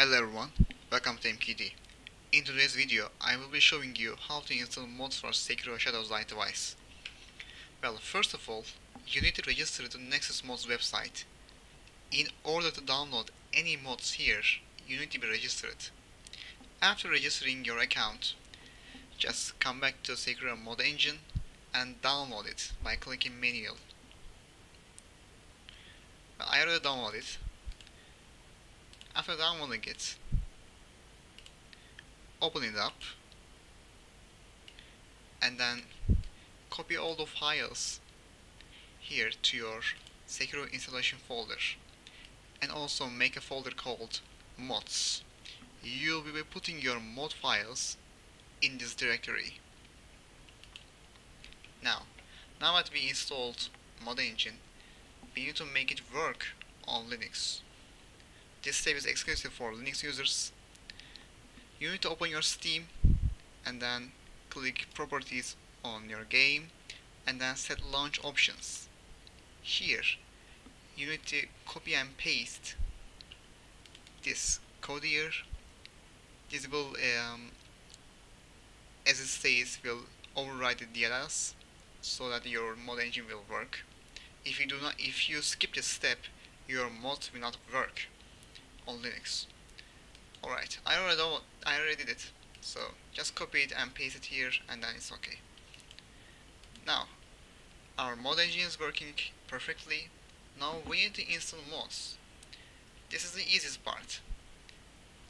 Hello everyone, welcome to MKD. In today's video, I will be showing you how to install mods for Sekiro Shadows Die Twice. Well, first of all, you need to register to Nexus Mods website. In order to download any mods here, you need to be registered. After registering your account, just come back to Sekiro Mod Engine and download it by clicking manual. I already downloaded it, after downloading it, open it up and then copy all the files here to your Sekiro installation folder and also make a folder called mods. You'll be putting your mod files in this directory. Now, now that we installed mod engine, we need to make it work on Linux. This step is exclusive for Linux users. You need to open your Steam and then click properties on your game and then set launch options. Here you need to copy and paste this code here. This will um, as it says will override the DLLs so that your mod engine will work. If you do not if you skip this step your mod will not work on Linux. Alright, I already I already did it. So just copy it and paste it here and then it's okay. Now, our mod engine is working perfectly. Now we need to install mods. This is the easiest part.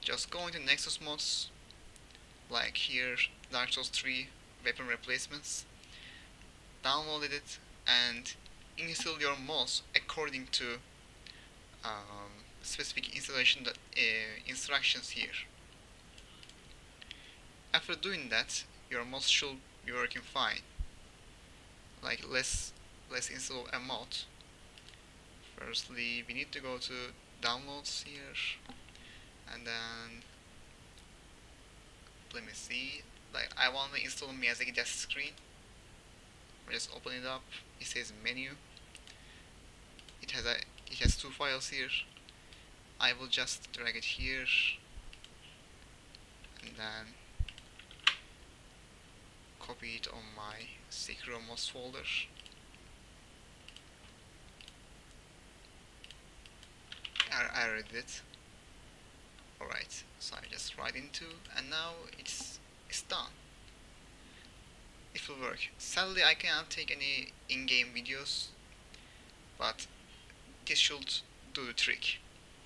Just go into Nexus mods, like here, Dark Souls 3 weapon replacements, download it and install your mods according to um, specific installation that, uh, instructions here. After doing that, your mods should be working fine. Like let's let's install a mod. Firstly, we need to go to downloads here, and then let me see. Like I want to install Miyazaki Death Screen. I just open it up. It says menu. It has a it has two files here I will just drag it here and then copy it on my Sekiro mods folder. I, I read it alright so I just write into and now it's it's done. It will work. Sadly I cannot take any in-game videos but this should do the trick